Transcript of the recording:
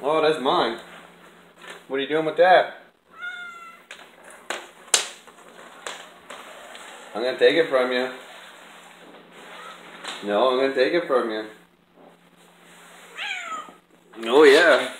Oh, that's mine. What are you doing with that? I'm gonna take it from you. No, I'm gonna take it from you. Oh yeah.